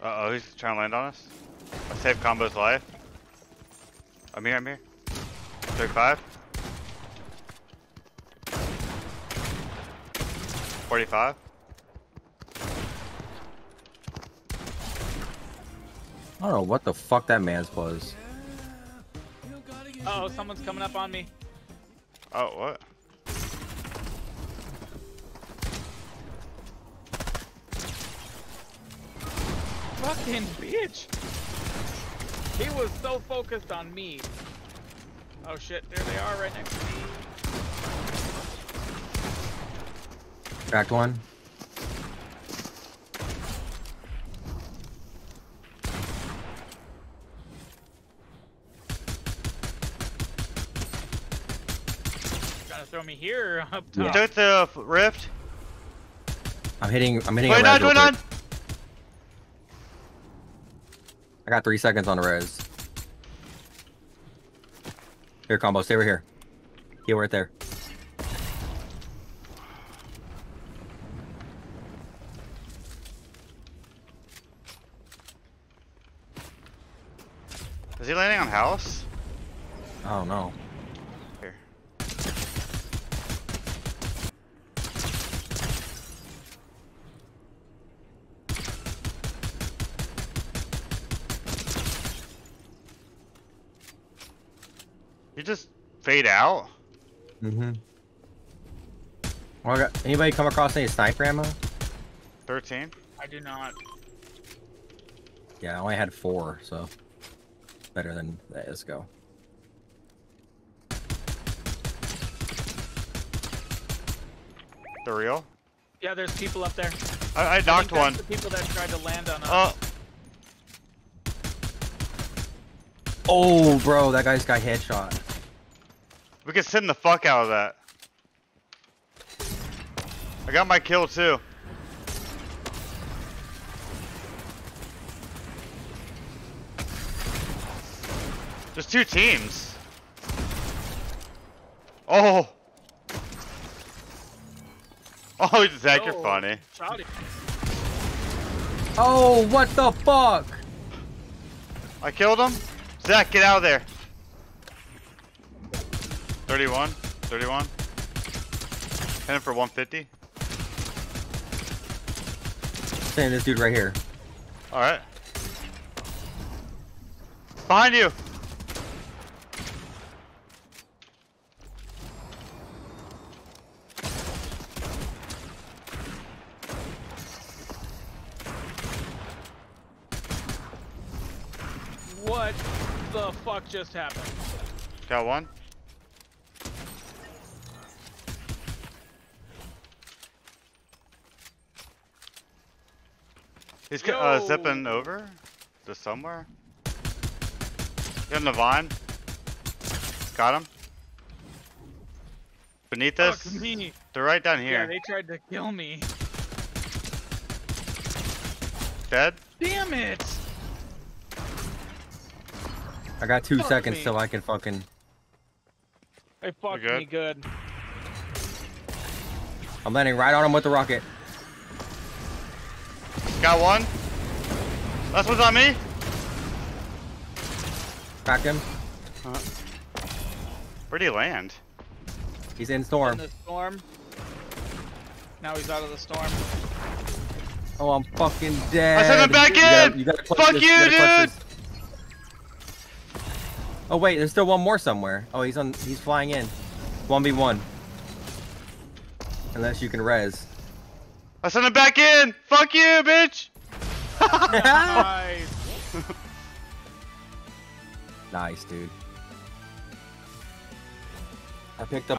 Uh oh, he's trying to land on us. I saved Combo's life. I'm here, I'm here. 35. 45. I don't know what the fuck that man's was. Uh oh, someone's coming up on me. Oh, what? Fucking bitch. He was so focused on me. Oh shit, there they are right next to me. Cracked one. Trying to throw me here up You top. took the f- rift? I'm hitting. I'm hitting. Wait, a no, wait, on! I got three seconds on the res. Here, combo. Stay right here. Here, right there. Is he landing on house? I don't know. You just fade out? Mm-hmm. Well, anybody come across any sniper ammo? 13? I do not. Yeah, I only had four, so better than that. Let's go. The real? Yeah, there's people up there. I, I I think knocked that's one. The people that tried to land on us. Oh, Oh, bro, that guy's got headshot. We can send the fuck out of that. I got my kill too. There's two teams. Oh. Oh, Zach, you're Oh, funny. shot. Oh, what the fuck? I killed him. Zach, get out of there. 31, 31. Hit him for 150. Saying this dude right here. All right. Behind you. What the fuck just happened? Got one. He's ca- uh, zipping over to somewhere. Getting the vine. Got him. Beneath us. They're right down here. Yeah, they tried to kill me. Dead. Damn it! I got two Fuck seconds me. till I can fucking. They fucked good? me good. I'm landing right on him with the rocket. Got one. That's what's on me. Cracked him. Uh-huh. Where'd he land? He's in In storm. the storm. Now he's out of the storm. Oh, I'm fucking dead. I sent him back You gotta- in! you gotta Fuck this, you, gotta dude! this. Oh wait, there's still one more somewhere. Oh, he's on. He's flying in. One v one. Unless you can res. I sent him back in. Fuck you, bitch. Nice. nice, dude. I picked up.